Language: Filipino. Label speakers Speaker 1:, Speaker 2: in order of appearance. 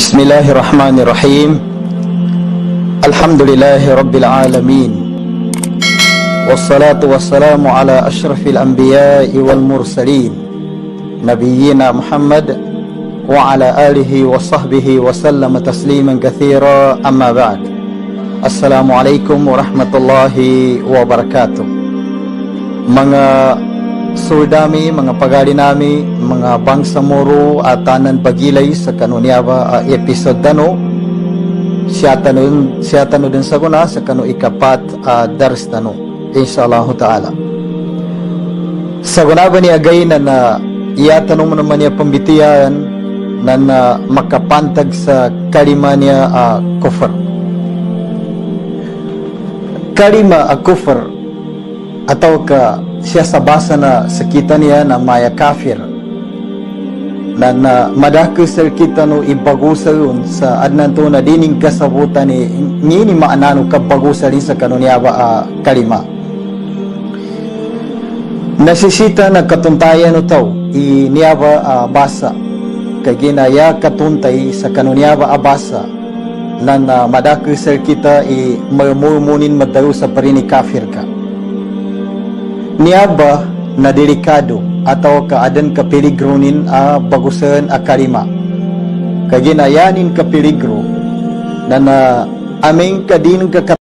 Speaker 1: بسم الله الرحمن الرحيم الحمد لله رب العالمين والصلاة والسلام على أشرف الأنبياء والمرسلين نبينا محمد وعلى آله وصحبه وسلم تسليما كثيرا أما بعد السلام عليكم ورحمة الله وبركاته mga Surdami, mga pagali nami, mga bangsamoro at tanan pagilay sa kanunyaba uh, episode tano. Siya tanun, siya tanun din sa kuna sa kanu ikapat uh, dars tano. Inshallah ta'ala. Sa kuna ba ni agay na na iya tanong mo naman niya pambitiyan na na makapantag sa kalima niya uh, kufr. Kalima a kufr atau ka siya sa basa na sakita niya na maya kafir. Na, na madaka sir kita no ibagusa yun sa adnan to na dining kasabutan ni ngini maanano kabagusa rin sa kanunya ba uh, kalima. Nasisita na katuntayan no tao i niya ba uh, basa. Kay ginaya katuntay sa kanunya ba abasa na, na madaka sir kita i mamumunin madayo sa parini kafir ka niaba na delikado atau keadaan kepeligronin a bagusan a kalima. Kaginayanin kepeligro na na aming kadin ka